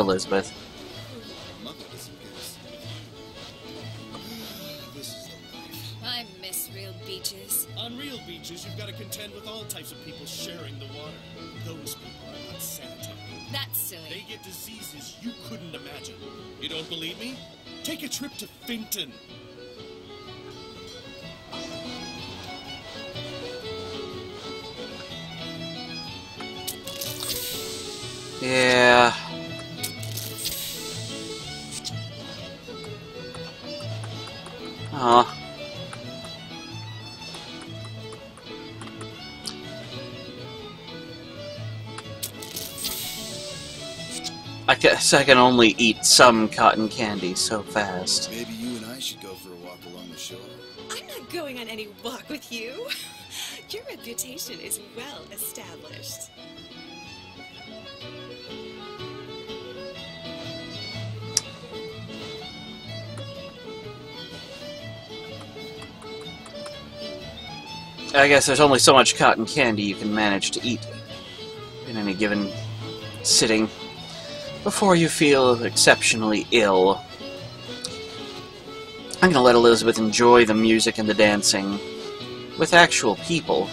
Elizabeth. Mother doesn't get us. This is the life. I miss real beaches. On real beaches, you've got to contend with all types of people sharing the water. Those people are not sanitary. That's silly. They get diseases you couldn't imagine. You don't believe me? Take a trip to Finkton. Yeah. Aw. I guess I can only eat some cotton candy so fast. Maybe you and I should go for a walk along the shore. I'm not going on any walk with you. Your reputation is well I guess there's only so much cotton candy you can manage to eat in any given sitting before you feel exceptionally ill. I'm gonna let Elizabeth enjoy the music and the dancing with actual people.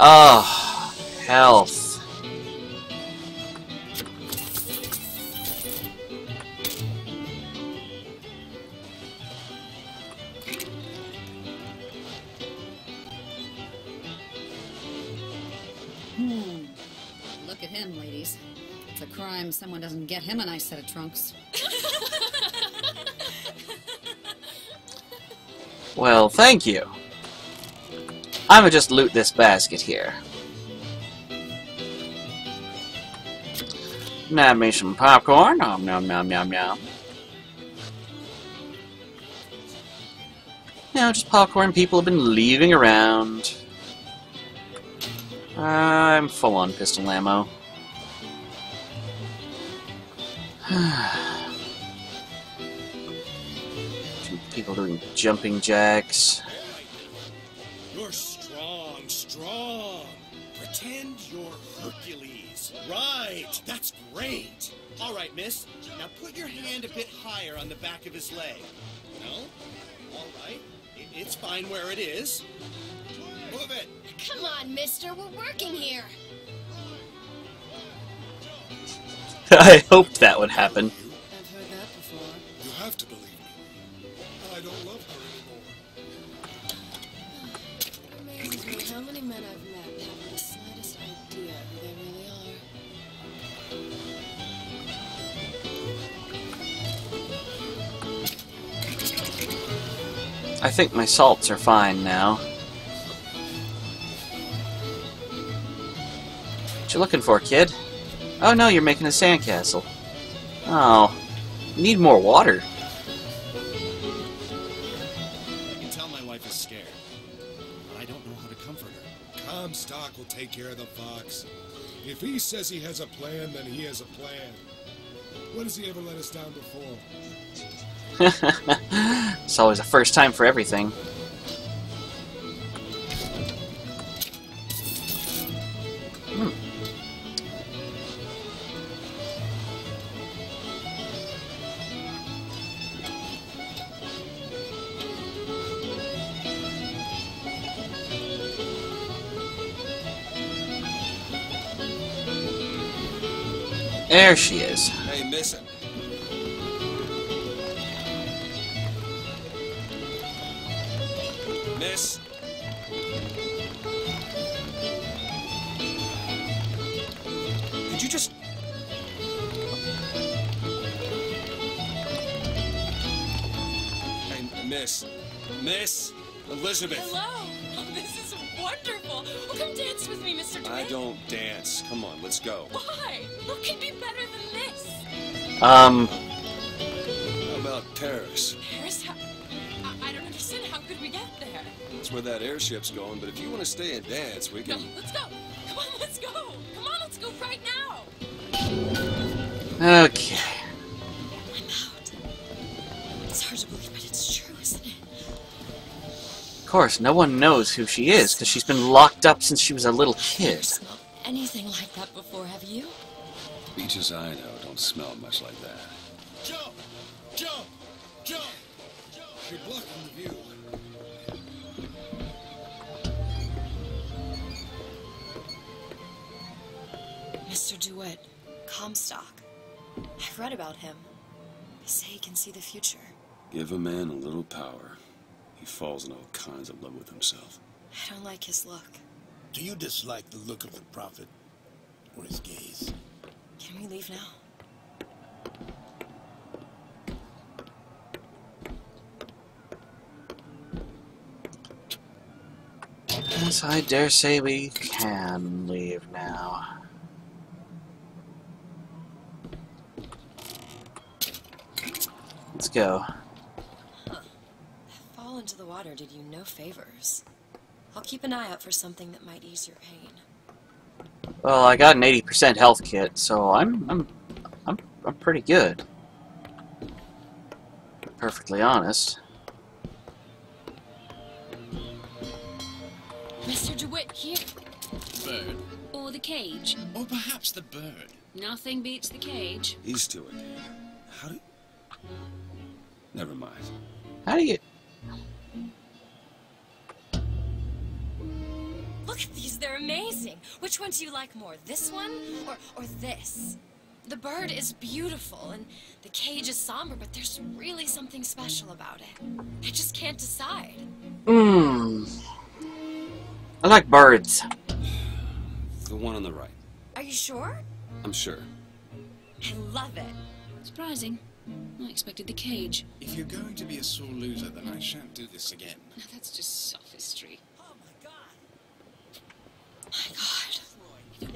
Ah, health. Someone doesn't get him a nice set of trunks. Well, thank you. I'ma just loot this basket here. Nab me some popcorn. Nom nom nom nom nom. Know, just popcorn people have been leaving around. I'm full on pistol ammo. people doing jumping jacks. You're strong, strong. Pretend you're Hercules. Right, that's great. All right, miss. Now put your hand a bit higher on the back of his leg. No? All right. It's fine where it is. Move it. Come on, mister. We're working here. I hoped that would happen. I think my salts are fine now. What you looking for, kid? Oh no, you're making a sandcastle. Oh, need more water. I can tell my wife is scared. But I don't know how to comfort her. Comstock will take care of the fox. If he says he has a plan, then he has a plan. When has he ever let us down before? it's always a first time for everything. There she is. Hey, missing. Miss. Did you just... Hey, miss. Miss Elizabeth. Hello. Dance with me, Mr. I don't dance. Come on, let's go. Why? What could be better than this? Um, How about Paris? Paris? How, I, I don't understand. How could we get there? That's where that airship's going, but if you want to stay and dance, we can... No, can... let's go. Come on, let's go. Come on, let's go right now. okay. Course, no one knows who she is because she's been locked up since she was a little kid. Smell anything like that before, have you? Beaches I know don't smell much like that. Jump! Jump! Jump! Jump! You're blocking the view. Mr. DeWitt, Comstock. I've read about him. They say he can see the future. Give a man a little power, he falls in all kinds of love with himself. I don't like his look. Do you dislike the look of the prophet? Or his gaze? Can we leave now? Yes, I dare say we can leave now. Let's go. Fall into the water did you no favors. I'll keep an eye out for something that might ease your pain. Well, I got an 80% health kit, so I'm I'm I'm I'm pretty good. Perfectly honest. Mr. DeWitt, here. Bird. Or the cage. Or perhaps the bird. Nothing beats the cage. He's to it. How do... Never mind. How do you Which one do you like more, this one or, or this? The bird is beautiful and the cage is somber, but there's really something special about it. I just can't decide. Mmm. I like birds. The one on the right. Are you sure? I'm sure. I love it. Surprising. I expected the cage. If you're going to be a sore loser, then I shan't do this again. Now that's just sophistry. Oh my god. My God. Look,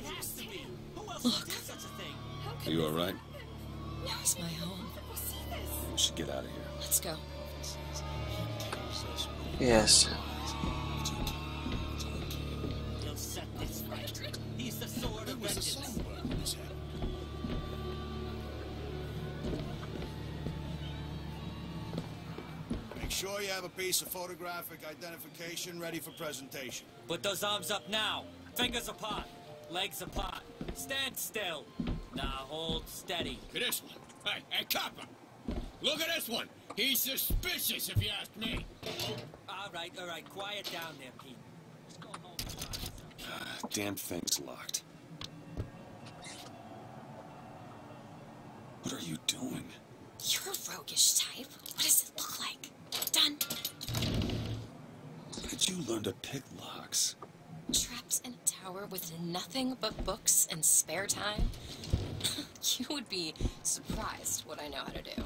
Do such a thing? Are you alright? now is my home. We should get out of here. Let's go. Yes. Make sure you have a piece of photographic identification ready for presentation. Put those arms up now. Fingers apart. Legs apart. Stand still. Now hold steady. Look at this one. Hey, hey, copper. Look at this one. He's suspicious, if you ask me. All right, all right. Quiet down there, Pete. Just go home and find yourself. Damn thing's locked. What are you doing? You're a roguish type. What does it look like? Done. How did you learn to pick locks? Trapped in a tower with nothing but books and spare time? you would be surprised what I know how to do.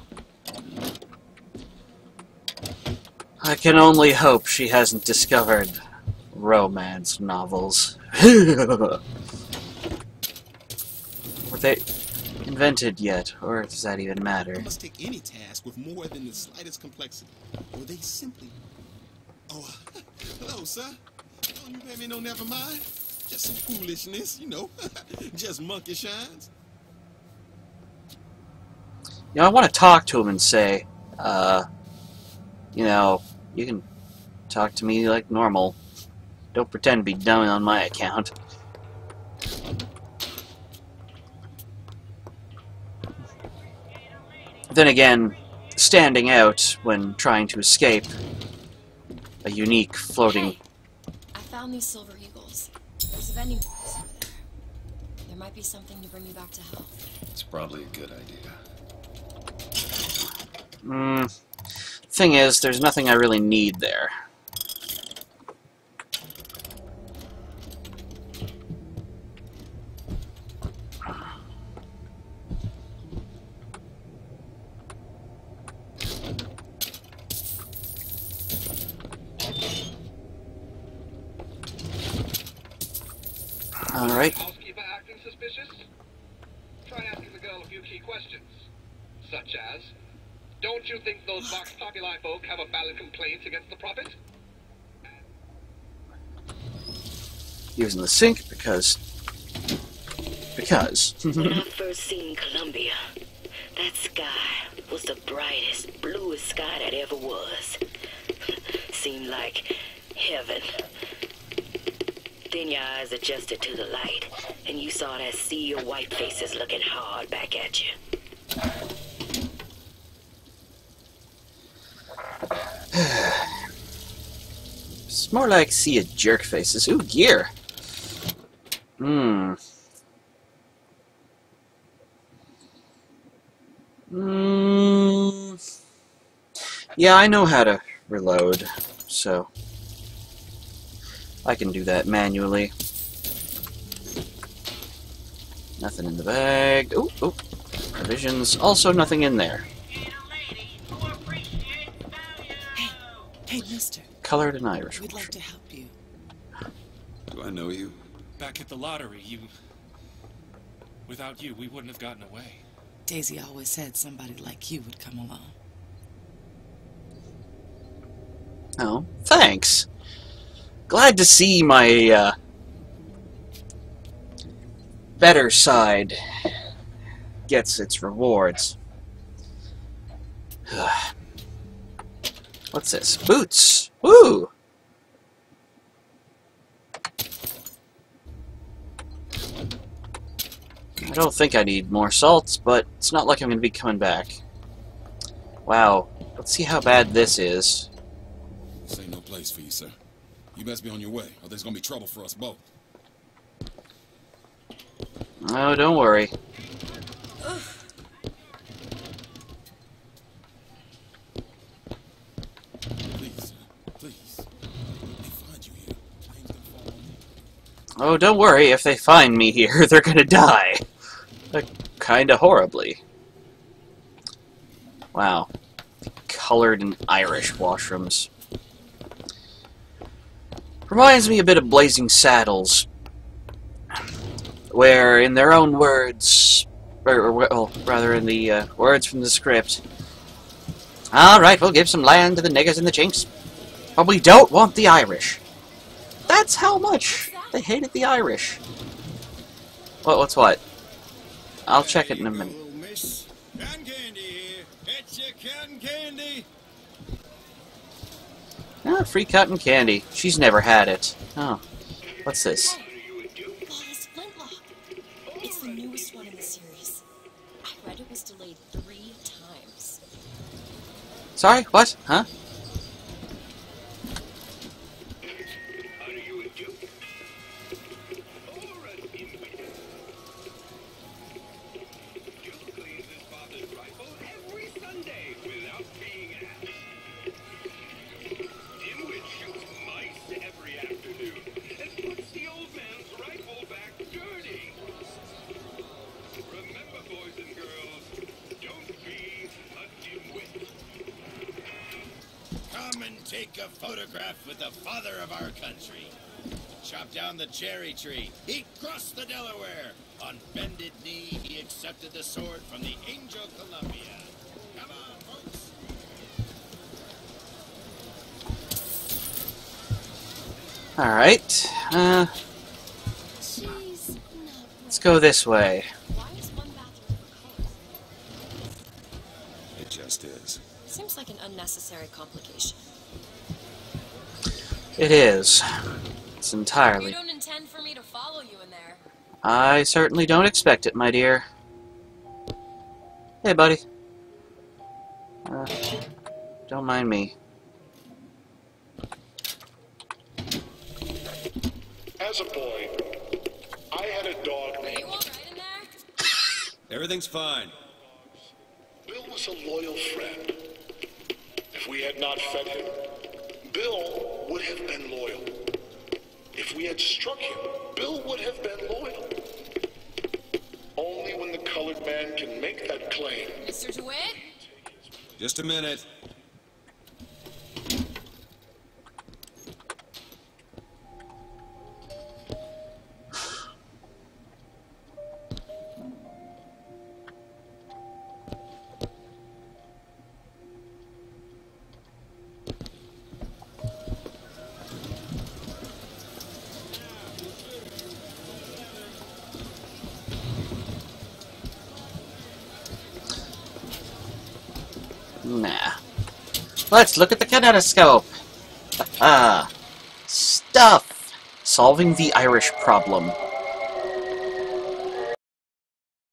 I can only hope she hasn't discovered romance novels. Were they invented yet, or does that even matter? must take any task with more than the slightest complexity, or they simply. Oh, hello, sir. You no never mind. Just some foolishness, you know. Just monkey shines. You know, I want to talk to him and say, uh, you know, you can talk to me like normal. Don't pretend to be dumb on my account. Then again, standing out when trying to escape a unique floating. Hey, I found these silver eagles. There's a vending place over there. There might be something to bring you back to health. It's probably a good idea. Mm, thing is, there's nothing I really need there. Alright. Housekeeper acting suspicious? Try asking the girl a few key questions. Such as, don't you think those Vox Populi folk have a valid complaint against the Prophet? Using the sink because. Because. when I first seen Columbia, that sky was the brightest, bluest sky that ever was. Seemed like heaven. Then your eyes adjusted to the light, and you saw that sea of white faces looking hard back at you. It's more like see a jerk faces. Ooh, gear. Hmm. Hmm. Yeah, I know how to reload, so I can do that manually. Nothing in the bag. Ooh, ooh. Provisions. Also nothing in there. Hey, mister. Colored and Irish. We'd like to help you. Do I know you? Back at the lottery, you. Without you, we wouldn't have gotten away. Daisy always said somebody like you would come along. Oh, thanks. Glad to see my uh, better side gets its rewards. What's this? Boots! Woo! I don't think I need more salts, but it's not like I'm going to be coming back. Wow. Let's see how bad this is. This ain't no place for you, sir. You best be on your way, or there's gonna be trouble for us both. Oh, don't worry. Please. Please. They find you here. Name's gonna fall on you. Oh, don't worry. If they find me here, they're gonna die. Like, kinda horribly. Wow. Colored and Irish washrooms. Reminds me a bit of Blazing Saddles. Where, in their own words, or, or well, rather in the uh, words from the script, Alright, we'll give some land to the niggers and the chinks. But we don't want the Irish. That's how much they hated the Irish. What? What's what? I'll check it in a minute. Go, miss. Cotton candy here. Get your cotton candy. Ah, free cotton candy. She's never had it. Oh. What's this? Flintlock. It's the newest one in the series. I read it was delayed three times. Sorry? What? Huh? A photograph with the father of our country. Chop down the cherry tree. He crossed the Delaware. On bended knee, he accepted the sword from the Angel Columbia. Come on, folks. Alright. Uh, She's let's go this way. Why is one bathroom for colors? It just is. Seems like an unnecessary complication. It is. It's You entirely. don't intend for me to follow you in there. I certainly don't expect it, my dear. Hey, buddy. Uh, don't mind me. As a boy, I had a dog Are you named alright in there? Everything's fine. Bill was a loyal friend. If we had not fed him, Bill would have been loyal. If we had struck him, Bill would have been loyal. Only when the colored man can make that claim Mr. DeWitt? Just a minute. Let's look at the kinetoscope. Ah. Stuff. solving the Irish problem